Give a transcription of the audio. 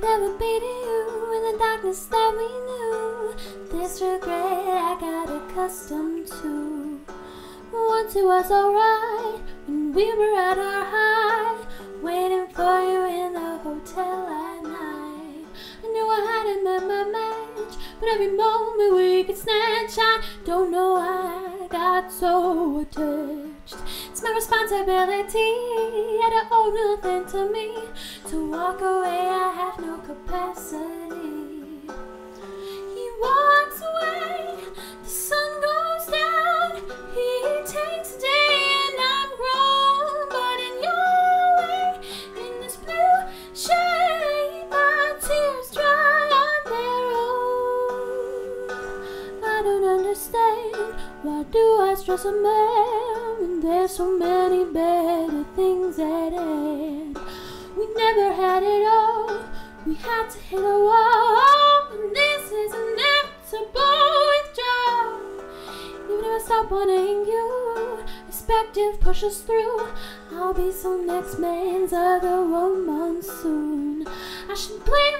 could ever be to you in the darkness that we knew. This regret I got accustomed to. Once it was alright when we were at our high, waiting for you in the hotel at night. I knew I hadn't met my match, but every moment we could snatch, I don't know why I got so attached. It's my responsibility, I don't owe nothing to me. To walk away, I have Why do I stress a man when there's so many better things at hand? We never had it all. We had to hit a wall, and this is inevitable withdrawal. Even if I stop wanting you, perspective pushes through. I'll be some next man's other woman soon. I should blame